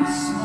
was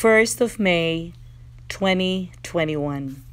1st of May, 2021.